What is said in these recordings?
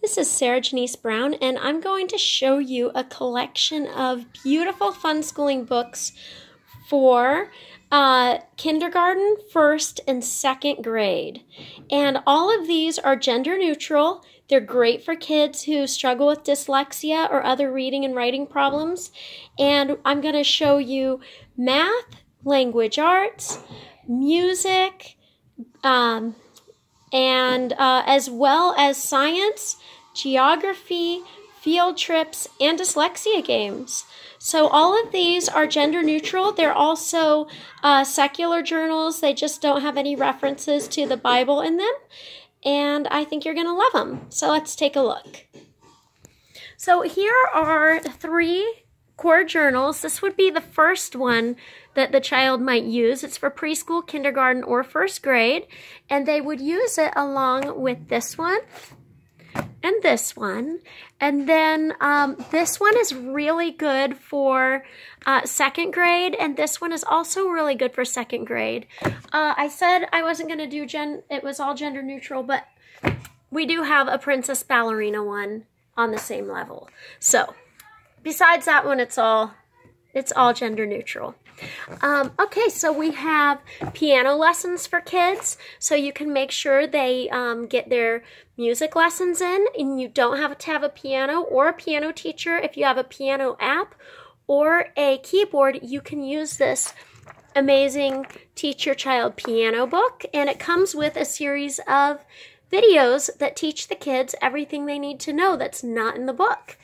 This is Sarah Janisse Brown, and I'm going to show you a collection of beautiful fun schooling books for uh, kindergarten, first, and second grade. And all of these are gender neutral. They're great for kids who struggle with dyslexia or other reading and writing problems. And I'm going to show you math, language arts, music, um, and uh, as well as science, geography, field trips, and dyslexia games. So all of these are gender neutral. They're also uh, secular journals. They just don't have any references to the Bible in them. And I think you're going to love them. So let's take a look. So here are three core journals. This would be the first one that the child might use. It's for preschool, kindergarten, or first grade. And they would use it along with this one and this one. And then um, this one is really good for uh, second grade, and this one is also really good for second grade. Uh, I said I wasn't going to do gen, it was all gender neutral, but we do have a Princess Ballerina one on the same level. So, besides that one, it's all, it's all gender neutral. Um, okay, so we have piano lessons for kids, so you can make sure they um, get their music lessons in, and you don't have to have a piano or a piano teacher. If you have a piano app or a keyboard, you can use this amazing Teach Your Child piano book, and it comes with a series of videos that teach the kids everything they need to know that's not in the book.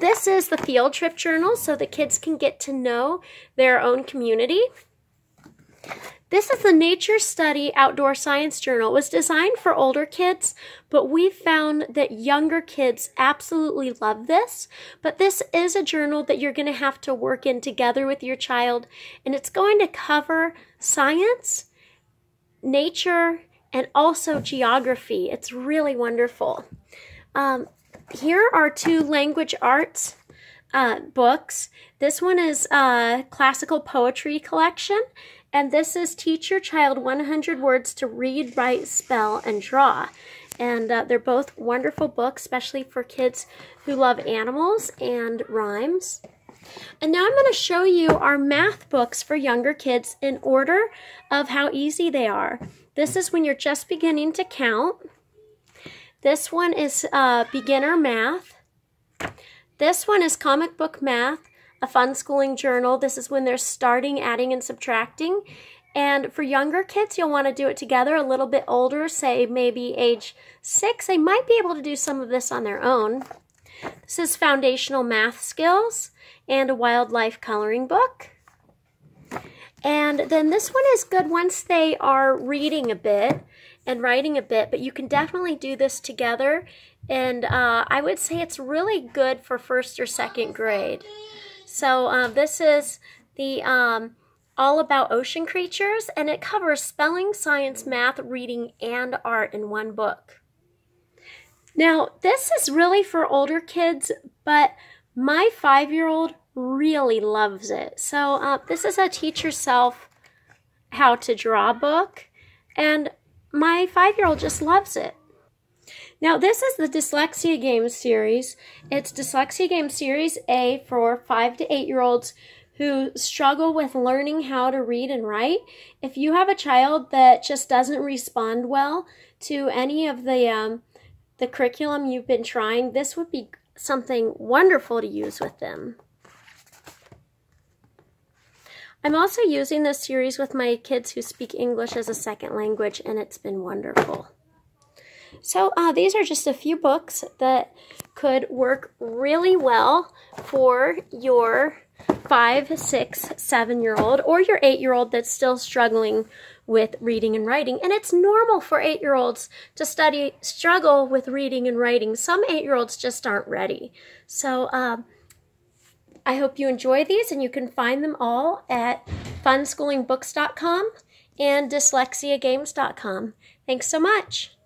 This is the field trip journal so the kids can get to know their own community. This is the Nature Study Outdoor Science Journal. It was designed for older kids, but we found that younger kids absolutely love this. But this is a journal that you're going to have to work in together with your child, and it's going to cover science, nature, and also geography. It's really wonderful. Um, here are two language arts uh, books. This one is a classical poetry collection, and this is Teach Your Child 100 Words to Read, Write, Spell, and Draw. And uh, they're both wonderful books, especially for kids who love animals and rhymes. And now I'm going to show you our math books for younger kids in order of how easy they are. This is when you're just beginning to count. This one is uh, beginner math. This one is comic book math, a fun schooling journal. This is when they're starting adding and subtracting. And for younger kids, you'll want to do it together. A little bit older, say maybe age six, they might be able to do some of this on their own. This is foundational math skills and a wildlife coloring book. And then this one is good once they are reading a bit and writing a bit, but you can definitely do this together. And uh, I would say it's really good for first or second grade. So uh, this is the um, All About Ocean Creatures, and it covers spelling, science, math, reading, and art in one book. Now, this is really for older kids, but my five-year-old really loves it. So uh, this is a Teach Yourself How to Draw book, and my five-year-old just loves it. Now, this is the Dyslexia Games series. It's Dyslexia Games Series A for 5 to 8-year-olds who struggle with learning how to read and write. If you have a child that just doesn't respond well to any of the, um, the curriculum you've been trying, this would be something wonderful to use with them. I'm also using this series with my kids who speak English as a second language, and it's been wonderful. So uh, these are just a few books that could work really well for your five, six, seven year old or your eight year old that's still struggling with reading and writing. And it's normal for eight year olds to study, struggle with reading and writing. Some eight year olds just aren't ready. So, um, I hope you enjoy these, and you can find them all at funschoolingbooks.com and dyslexiagames.com. Thanks so much.